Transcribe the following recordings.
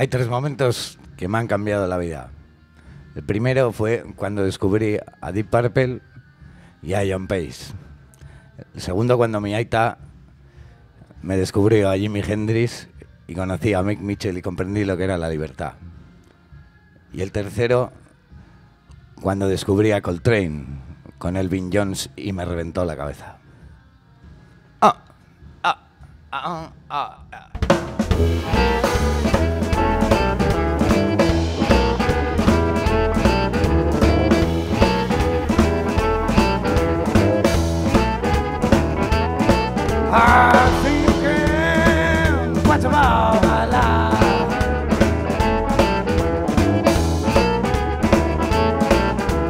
Hay tres momentos que me han cambiado la vida. El primero fue cuando descubrí a Deep Purple y a John Pace. El segundo cuando mi aita me descubrió a Jimi Hendrix y conocí a Mick Mitchell y comprendí lo que era la libertad. Y el tercero cuando descubrí a Coltrane con Elvin Jones y me reventó la cabeza. Ah, ah, ah, thinking, what's about my life?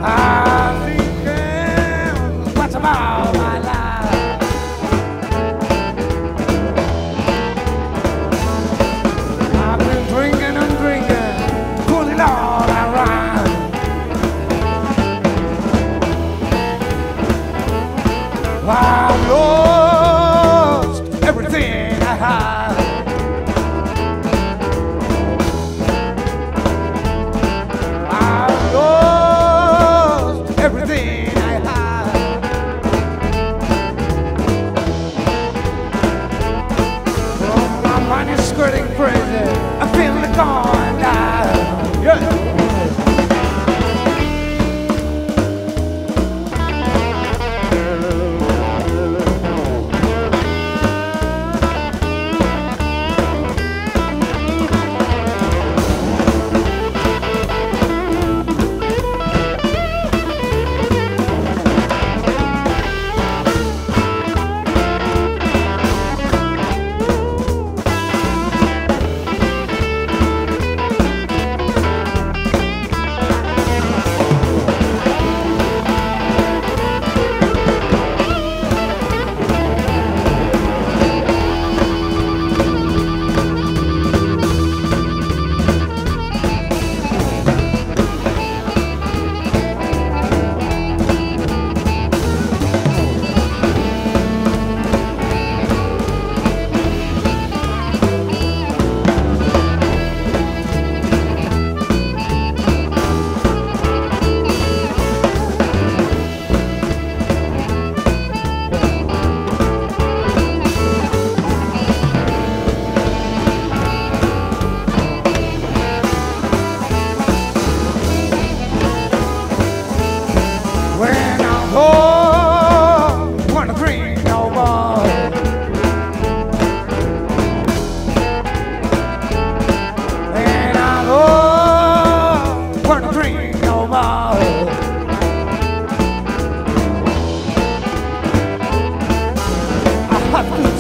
I'm thinking, what's about my life? I've been drinking and drinking, pulling all around. I've lost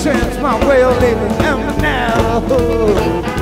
change my way of living and now.